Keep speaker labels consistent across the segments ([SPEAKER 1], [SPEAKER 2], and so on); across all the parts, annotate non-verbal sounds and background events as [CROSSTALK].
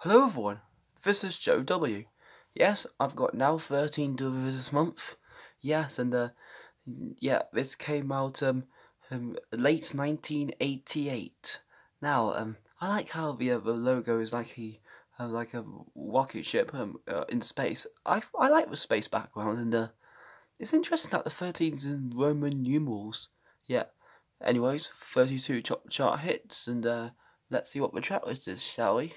[SPEAKER 1] Hello everyone, this is Joe W. Yes, I've got now 13 deliveries this month. Yes, and uh, yeah, this came out um, um late 1988. Now, um, I like how the, uh, the logo is like a uh, like a rocket ship um, uh, in space. I I like the space background, and uh, it's interesting that the 13's in Roman numerals. Yeah. Anyways, 32 top chart hits, and uh, let's see what the track list is, shall we?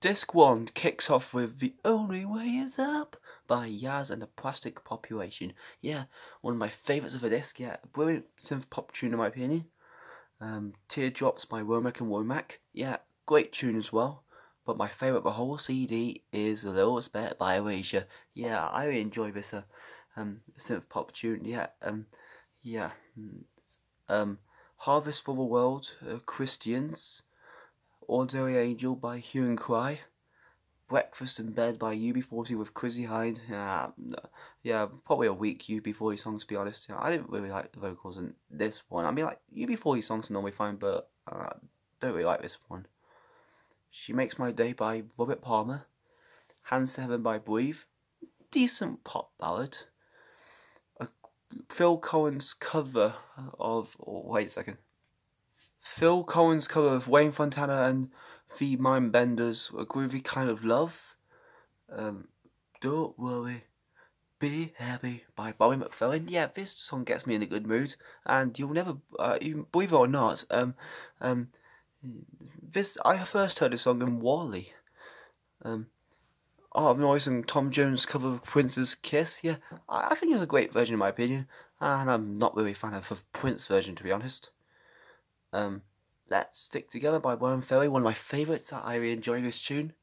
[SPEAKER 1] Disc 1 kicks off with The Only Way Is Up by Yazz and the Plastic Population. Yeah, one of my favourites of the disc, yeah, brilliant synth pop tune in my opinion. Um, Teardrops by Womack and Womack, yeah, great tune as well. But my favourite of the whole CD is A Little Respect by Erasure. Yeah, I really enjoy this uh, um, synth pop tune, yeah, um, yeah. Mm, um, Harvest for the World, uh, Christians, Ordinary Angel by Hue and Cry, Breakfast in Bed by UB40 with Chrissie Hynde. Yeah, yeah, probably a weak UB40 song to be honest. I didn't really like the vocals in this one. I mean, like UB40 songs are normally fine, but uh, don't really like this one. She Makes My Day by Robert Palmer, Hands to Heaven by Breathe, decent pop ballad. A Phil Collins cover of. Oh, wait a second. Phil Collins' cover of Wayne Fontana and the Mindbenders, A Groovy Kind of Love. Um, Don't Worry, Be Happy by Bobby McFerrin. Yeah, this song gets me in a good mood, and you'll never, uh, you, believe it or not, um, um, this I first heard this song in WALL-E. Um, Art of Noise and Tom Jones cover of Prince's Kiss. Yeah, I, I think it's a great version in my opinion, and I'm not really a fan of the Prince version to be honest. Um, Let's Stick Together by Bryan Ferry, one of my favourites that I really enjoy this tune.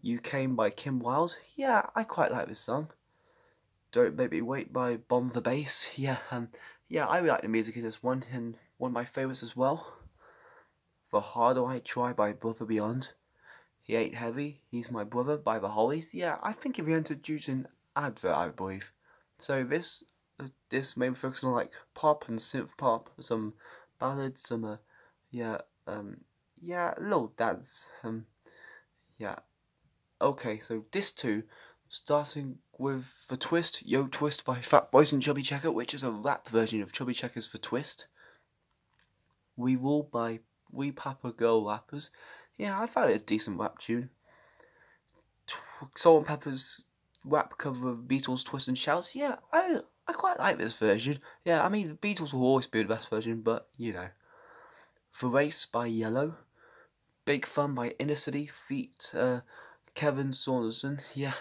[SPEAKER 1] You Came by Kim Wilde. Yeah, I quite like this song. Don't Make Me Wait by Bomb the Bass. [LAUGHS] Yeah, um, yeah, I really like the music in this one, and one of my favourites as well. The Harder I Try by Brother Beyond. He Ain't Heavy, He's My Brother by The Hollies. Yeah, I think if you introduce an advert, I believe. So this, uh, this maybe focusing on like pop and synth pop, some ballads, some yeah, um, yeah, little dance, um, yeah. Okay, so this two, starting with the twist, Yo Twist by Fat Boys and Chubby Checker, which is a rap version of Chubby Checker's The Twist. Wee Rule by Wee Papa Girl Rappers. Yeah, I found it a decent rap tune. Salt-N-Pepa's rap cover of Beatles Twist and Shouts. Yeah, I I quite like this version. Yeah, I mean, the Beatles will always be the best version, but, you know. The Race by Yello. Big Fun by Inner City feat uh, Kevin Saunderson. Yeah,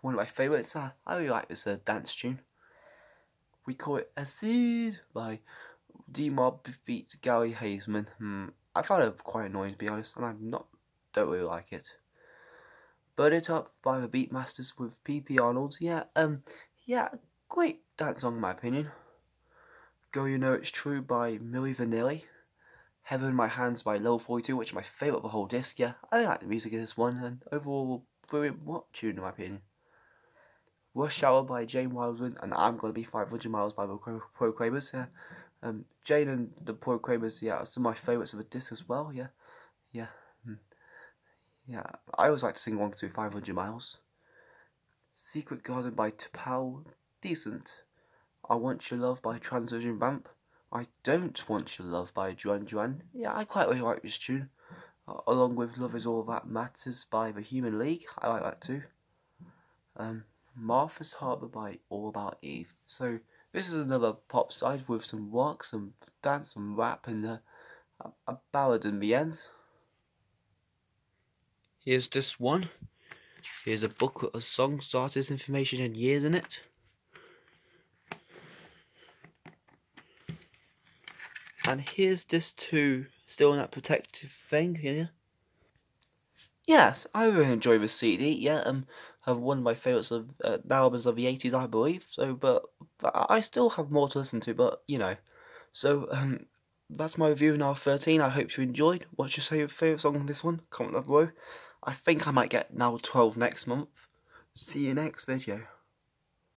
[SPEAKER 1] one of my favourites. Uh, I really like this uh, dance tune. We call it Acid by D Mob feat Gary Haisman. Hmm, I found it quite annoying to be honest, and I'm not don't really like it. Burn It Up by the Beatmasters with PP Arnold. Yeah, um, yeah, great dance song in my opinion. Go You Know It's True by Milli Vanilli. Heaven in My Hands by Level 42, which is my favourite of the whole disc, yeah. I like the music in this one, and overall, brilliant what tune in my opinion. Rush Hour by Jane Wiedlin, and I'm Gonna Be 500 Miles by the Proclaimers, yeah. Um, Jane and the Proclaimers, yeah, are some of my favourites of the disc as well, yeah. Yeah. Hmm. Yeah, I always like to sing along to 500 Miles. Secret Garden by T'Pau, decent. I Want Your Love by Transvision Vamp. I Don't Want Your Love by Duran Duran. Yeah, I quite really like this tune. Uh, along with Love Is All That Matters by The Human League. I like that too. Um, Martha's Harbour by All About Eve. So this is another pop side with some rock, some dance, some rap, and uh, a, a ballad in the end. Here's this one. Here's a booklet of songs, artists, information, and years in it. And here's this too, still in that protective thing here. Yes, I really enjoy the CD. Yeah, um, have one of my favourites of uh, albums of the eighties, I believe. So, but, but I still have more to listen to. But you know, so um, that's my review of now thirteen. I hope you enjoyed. What's your favourite song on this one? Comment down below. I think I might get now twelve next month. See you next video.